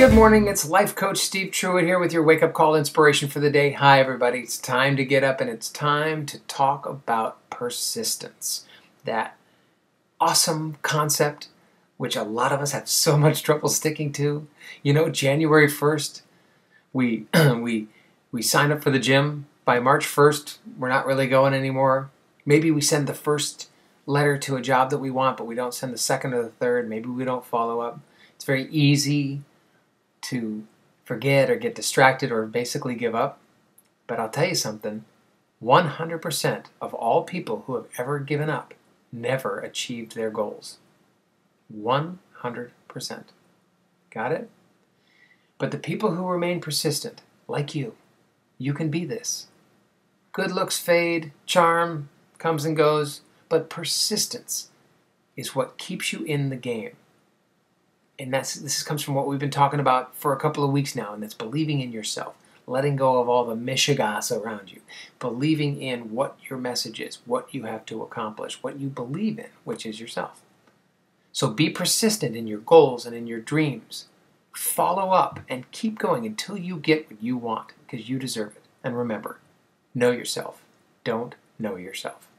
Good morning. It's Life Coach Steve Truitt here with your wake up call inspiration for the day. Hi, everybody. It's time to get up and it's time to talk about persistence. That awesome concept, which a lot of us have so much trouble sticking to. You know, January 1st, we, we, we sign up for the gym. By March 1st, we're not really going anymore. Maybe we send the first letter to a job that we want, but we don't send the second or the third. Maybe we don't follow up. It's very easy to forget or get distracted or basically give up. But I'll tell you something 100% of all people who have ever given up never achieved their goals. 100%. Got it? But the people who remain persistent, like you, you can be this. Good looks fade, charm comes and goes, but persistence is what keeps you in the game and that's this comes from what we've been talking about for a couple of weeks now, and that's believing in yourself, letting go of all the mishigas around you, believing in what your message is, what you have to accomplish, what you believe in, which is yourself. So be persistent in your goals and in your dreams. Follow up and keep going until you get what you want because you deserve it. And remember, know yourself. Don't know yourself.